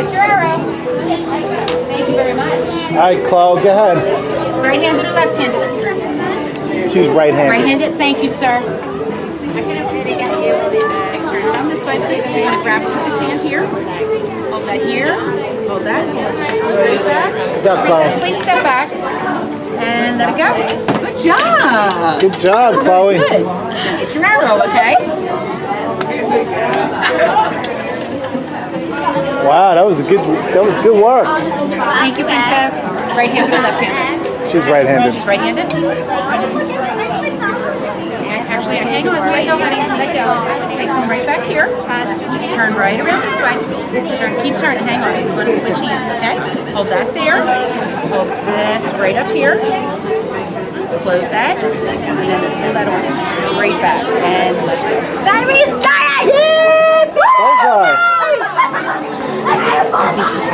Get your arrow. Thank you very much. All right, Chloe, go ahead. Right-handed or left-handed? Choose right-handed. Right-handed. Thank you, sir. Turn around this way, please. You're gonna grab it with this hand here. Hold that here. Hold that. Right back. Go, Chloe. Please step back. And let it go. Good job. Good job, Chloe. Good. Get your arrow, okay? Wow, that was a good. That was good work. Thank you, princess. Right-handed or left-handed? She's right-handed. She's right-handed. Actually, hang on. Let go, honey. Let go. Take them right back here. Just turn right around this way. Turn. Keep turning. Hang on. We're going to switch hands, okay? Hold that there. Hold this right up here. Close that. And then pull that on. Right back. And battery is dying! 就是。